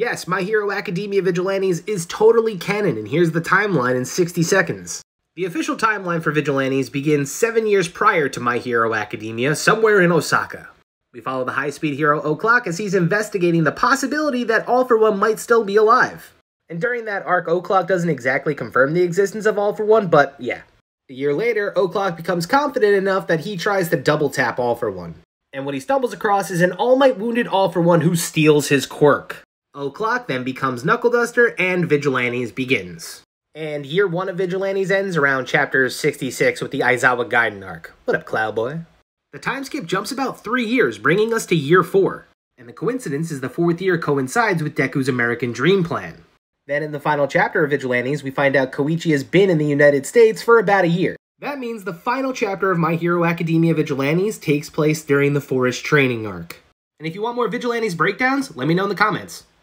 Yes, My Hero Academia Vigilantes is totally canon, and here's the timeline in 60 seconds. The official timeline for Vigilantes begins seven years prior to My Hero Academia, somewhere in Osaka. We follow the high speed hero O'Clock as he's investigating the possibility that All for One might still be alive. And during that arc, O'Clock doesn't exactly confirm the existence of All for One, but yeah. A year later, O'Clock becomes confident enough that he tries to double tap All for One. And what he stumbles across is an All Might wounded All for One who steals his quirk. O'Clock then becomes Knuckle Duster and Vigilantes begins. And year one of Vigilantes ends around chapter 66 with the Aizawa Gaiden arc. What up, Cloudboy? The time skip jumps about three years, bringing us to year four. And the coincidence is the fourth year coincides with Deku's American Dream Plan. Then in the final chapter of Vigilantes, we find out Koichi has been in the United States for about a year. That means the final chapter of My Hero Academia Vigilantes takes place during the Forest Training arc. And if you want more Vigilantes breakdowns, let me know in the comments.